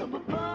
up above.